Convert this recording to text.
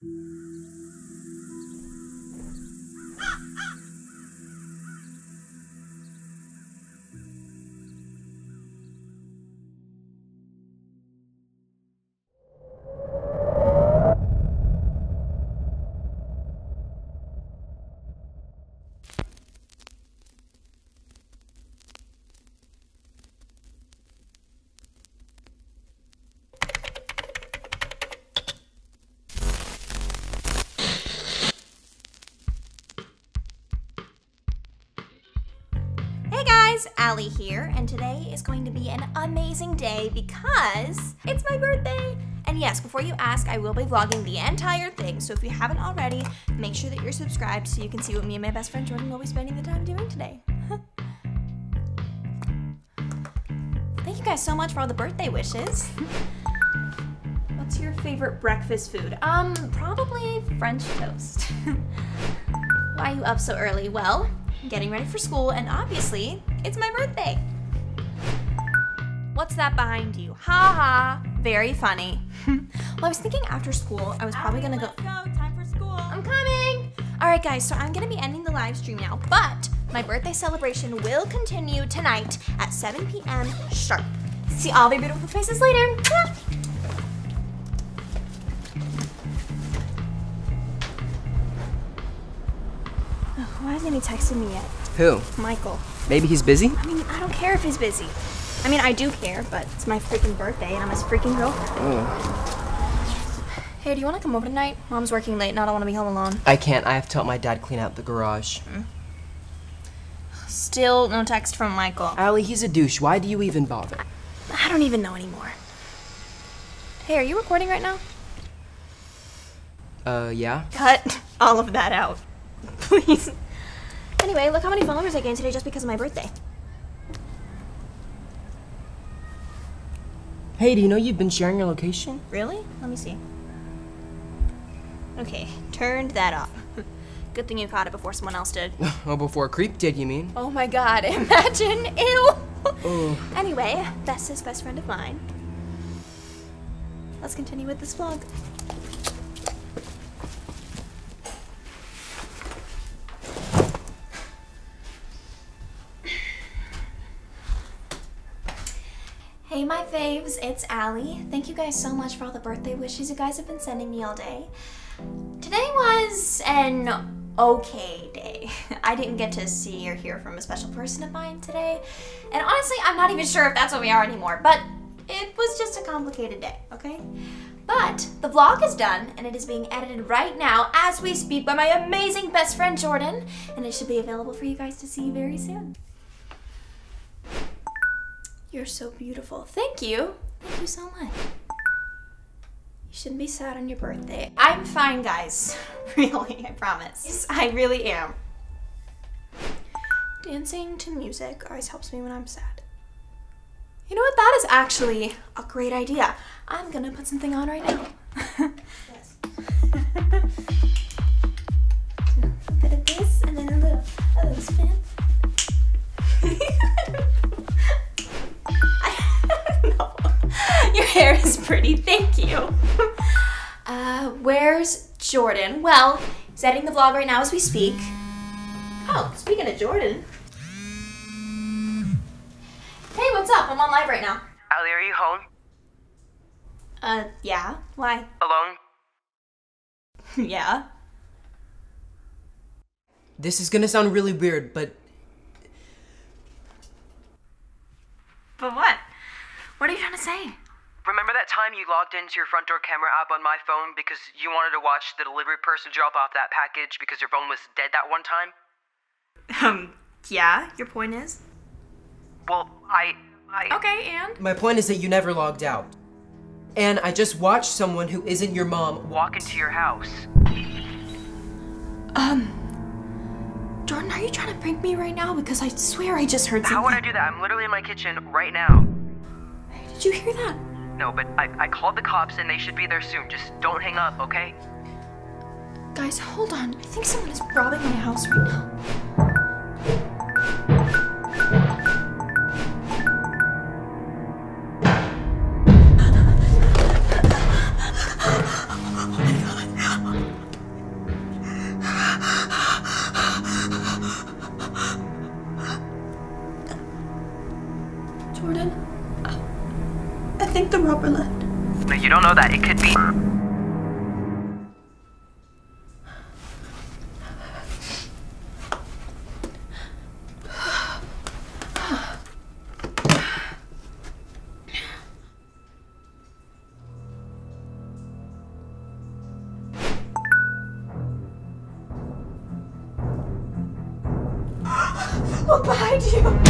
Hey guys, Allie here, and today is going to be an amazing day because it's my birthday. And yes, before you ask, I will be vlogging the entire thing, so if you haven't already, make sure that you're subscribed so you can see what me and my best friend Jordan will be spending the time doing today. Thank you guys so much for all the birthday wishes. What's your favorite breakfast food? Um, probably French toast. Why are you up so early? Well, getting ready for school, and obviously, it's my birthday. What's that behind you? Ha ha. Very funny. well, I was thinking after school, I was probably gonna go. Time for school. I'm coming! Alright, guys, so I'm gonna be ending the live stream now, but my birthday celebration will continue tonight at 7 p.m. sharp. See all their beautiful faces later. Why hasn't he texted me yet? Who? Michael. Maybe he's busy? I mean, I don't care if he's busy. I mean, I do care, but it's my freaking birthday and I'm his freaking girlfriend. Hey, do you want to come over tonight? Mom's working late and I don't want to be home alone. I can't. I have to help my dad clean out the garage. Still no text from Michael. Allie, he's a douche. Why do you even bother? I don't even know anymore. Hey, are you recording right now? Uh, yeah? Cut all of that out. Please. Anyway, look how many followers I gained today just because of my birthday. Hey, do you know you've been sharing your location? Really? Let me see. Okay, turned that off. Good thing you caught it before someone else did. oh, before a creep did, you mean? Oh my god, imagine! Ew! Oh. Anyway, bestest best friend of mine. Let's continue with this vlog. Hey, my faves, it's Allie. Thank you guys so much for all the birthday wishes you guys have been sending me all day. Today was an okay day. I didn't get to see or hear from a special person of mine today, and honestly, I'm not even sure if that's what we are anymore, but it was just a complicated day, okay? But the vlog is done, and it is being edited right now as we speak by my amazing best friend Jordan, and it should be available for you guys to see very soon. You're so beautiful. Thank you. Thank you so much. You shouldn't be sad on your birthday. I'm fine, guys. Really, I promise. Yes, I really am. Dancing to music always helps me when I'm sad. You know what? That is actually a great idea. I'm gonna put something on right now. yes. hair is pretty, thank you. Uh, where's Jordan? Well, he's editing the vlog right now as we speak. Oh, speaking of Jordan. Hey, what's up? I'm on live right now. Allie, are you home? Uh, yeah. Why? Alone? yeah. This is gonna sound really weird, but But what? What are you trying to say? Remember that time you logged into your front door camera app on my phone because you wanted to watch the delivery person drop off that package because your phone was dead that one time? Um, yeah, your point is? Well, I. I. Okay, and? my point is that you never logged out. And I just watched someone who isn't your mom Walk into your house. Um, Jordan, are you trying to prank me right now? Because I swear I just heard How would I do that? I'm literally in my kitchen right now. Did you hear that? No, but I, I called the cops and they should be there soon. Just don't hang up, okay? Guys, hold on. I think someone is robbing my house right now. Jordan? God. the robber left. No, you don't know that. It could be. Look behind you!